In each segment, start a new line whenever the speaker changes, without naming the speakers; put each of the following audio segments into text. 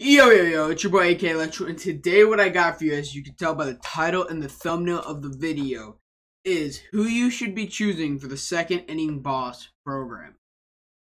Yo, yo, yo, it's your boy AK Electro, and today what I got for you, as you can tell by the title and the thumbnail of the video, is who you should be choosing for the second inning boss program.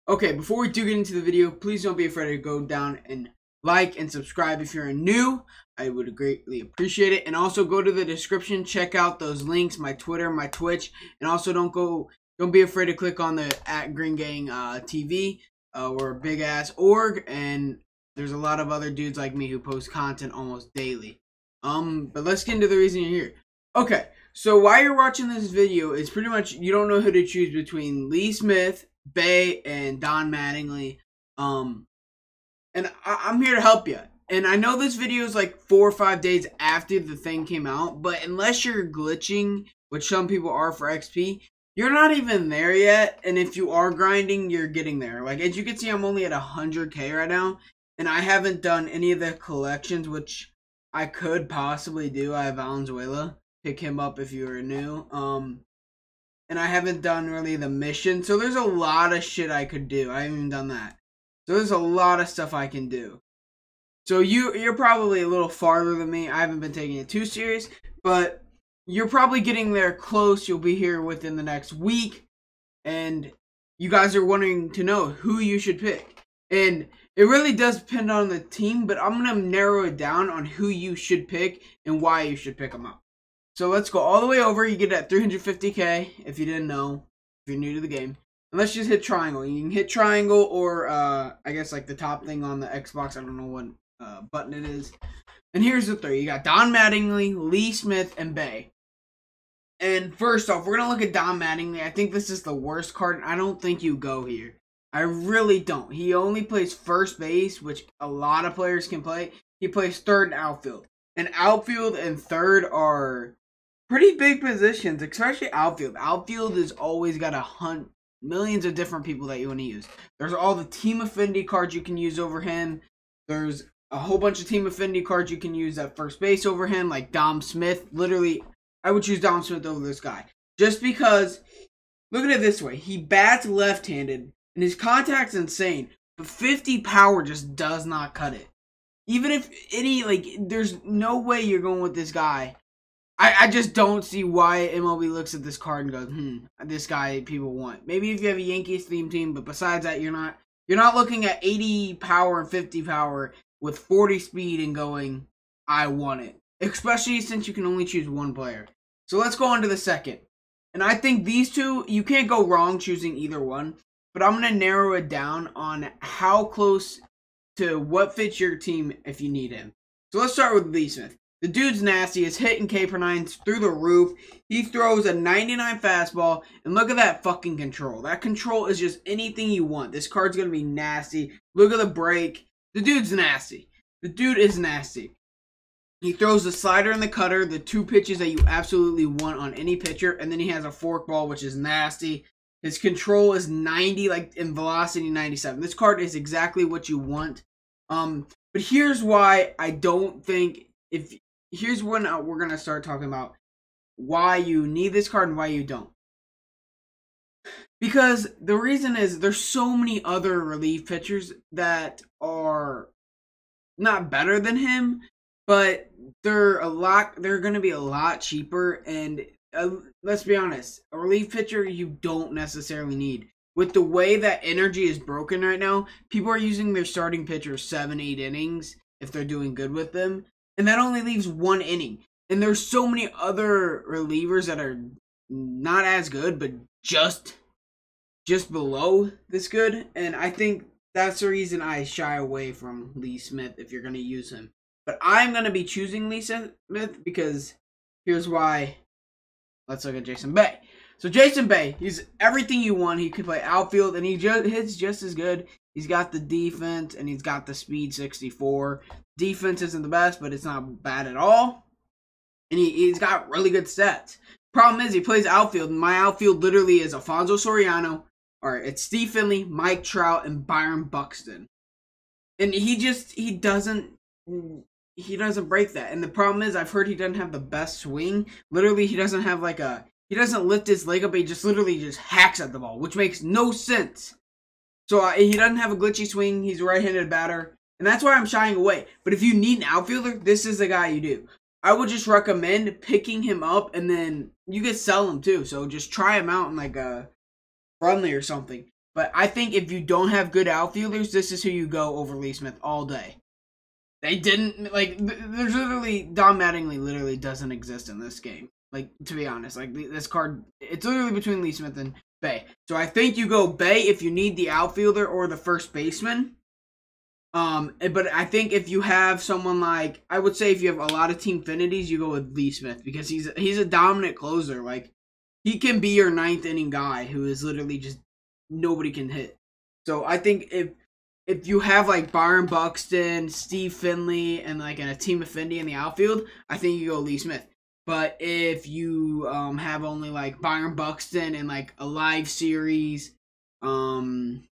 Okay, before we do get into the video, please don't be afraid to go down and like and subscribe if you're new. I would greatly appreciate it. And also go to the description, check out those links, my Twitter, my Twitch, and also don't go, don't be afraid to click on the at Green Gang uh, TV. Uh, a big ass org, and there's a lot of other dudes like me who post content almost daily. Um, but let's get into the reason you're here. Okay, so while you're watching this video, it's pretty much you don't know who to choose between Lee Smith, Bay, and Don Mattingly. Um, and I- am here to help you. And I know this video is like four or five days after the thing came out, but unless you're glitching, which some people are for XP, you're not even there yet. And if you are grinding, you're getting there. Like as you can see, I'm only at 100k right now, and I haven't done any of the collections, which I could possibly do. I have Valenzuela. Pick him up if you are new. Um, and I haven't done really the mission, so there's a lot of shit I could do. I haven't even done that. So there's a lot of stuff I can do. So you you're probably a little farther than me. I haven't been taking it too serious, but you're probably getting there close. You'll be here within the next week, and you guys are wanting to know who you should pick. And it really does depend on the team, but I'm going to narrow it down on who you should pick and why you should pick them up. So let's go all the way over. You get at 350k if you didn't know, if you're new to the game. And let's just hit triangle. You can hit triangle or uh, I guess like the top thing on the Xbox. I don't know what uh, button it is. And here's the three. You got Don Mattingly, Lee Smith, and Bay. And first off, we're going to look at Don Mattingly. I think this is the worst card. I don't think you go here. I really don't. He only plays first base, which a lot of players can play. He plays third and outfield. And outfield and third are pretty big positions, especially outfield. Outfield has always got a hunt millions of different people that you want to use. There's all the team affinity cards you can use over him. There's a whole bunch of team affinity cards you can use at first base over him, like Dom Smith. Literally, I would choose Dom Smith over this guy. Just because, look at it this way. He bats left handed, and his contact's insane, but 50 power just does not cut it. Even if any, like, there's no way you're going with this guy. I, I just don't see why MLB looks at this card and goes, hmm, this guy people want. Maybe if you have a Yankees theme team, but besides that, you're not you're not looking at 80 power and 50 power with 40 speed and going, I want it. Especially since you can only choose one player. So let's go on to the second. And I think these two, you can't go wrong choosing either one but I'm going to narrow it down on how close to what fits your team if you need him. So let's start with Lee Smith. The dude's nasty. His hitting K per nine through the roof. He throws a 99 fastball, and look at that fucking control. That control is just anything you want. This card's gonna be nasty. Look at the break. The dude's nasty. The dude is nasty. He throws the slider and the cutter, the two pitches that you absolutely want on any pitcher, and then he has a forkball, which is nasty. His control is 90, like in velocity 97. This card is exactly what you want. Um, but here's why I don't think if here's when uh, we're gonna start talking about why you need this card and why you don't. Because the reason is there's so many other relief pitchers that are not better than him, but they're a lot they're going to be a lot cheaper and uh, let's be honest, a relief pitcher you don't necessarily need. With the way that energy is broken right now, people are using their starting pitcher seven, eight innings if they're doing good with them, and that only leaves one inning. And there's so many other relievers that are not as good, but just just below this good. And I think that's the reason I shy away from Lee Smith if you're gonna use him. But I'm gonna be choosing Lee Smith because here's why Let's look at Jason Bay. So Jason Bay, he's everything you want. He can play outfield, and he just hits just as good. He's got the defense, and he's got the speed 64. Defense isn't the best, but it's not bad at all. And he, he's got really good stats. Problem is, he plays outfield, and my outfield literally is Alfonso Soriano, or it's Steve Finley, Mike Trout, and Byron Buxton. And he just he doesn't he doesn't break that. And the problem is, I've heard he doesn't have the best swing. Literally, he doesn't have like a he doesn't lift his leg up. He just literally just hacks at the ball, which makes no sense. So uh, he doesn't have a glitchy swing. He's a right-handed batter. And that's why I'm shying away. But if you need an outfielder, this is the guy you do. I would just recommend picking him up and then you could sell him too. So just try him out in like a friendly or something. But I think if you don't have good outfielders, this is who you go over Lee Smith all day. They didn't like. There's literally Don Mattingly literally doesn't exist in this game. Like to be honest, like this card, it's literally between Lee Smith and Bay. So I think you go Bay if you need the outfielder or the first baseman. Um, eh, but I think if you have someone like I would say if you have a lot of team affinities, you go with Lee Smith because he's he's a dominant closer. Like he can be your ninth inning guy who is literally just nobody can hit. So I think if if you have like Byron Buxton, Steve Finley, and like a team affinity in the outfield, I think you go Lee Smith. But if you um, have only like Byron Buxton and like a live series, um,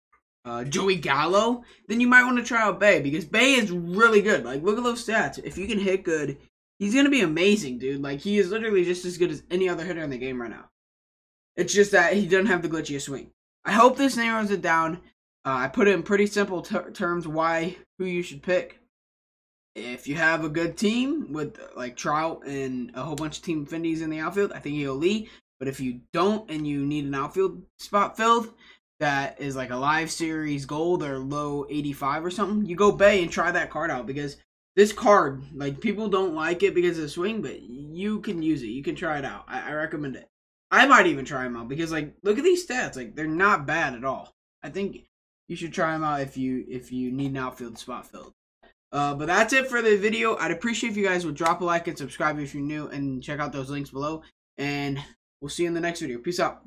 uh, Joey Gallo, then you might want to try out Bay because Bay is really good. Like, look at those stats. If you can hit good, he's gonna be amazing, dude. Like, he is literally just as good as any other hitter in the game right now. It's just that he doesn't have the glitchiest swing. I hope this narrows it down. Uh, I put it in pretty simple ter- terms why who you should pick. If you have a good team with like Trout and a whole bunch of team affinities in the outfield, I think you'll lead. But if you don't and you need an outfield spot filled that is like a live series gold or low 85 or something, you go Bay and try that card out because this card, like people don't like it because of the swing, but you can use it. You can try it out. I, I recommend it. I might even try them out because like look at these stats. Like they're not bad at all. I think you should try them out if you if you need an outfield spot filled. Uh, but that's it for the video. I'd appreciate if you guys would drop a like and subscribe if you're new and check out those links below. And we'll see you in the next video. Peace out.